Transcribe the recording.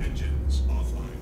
Engines offline.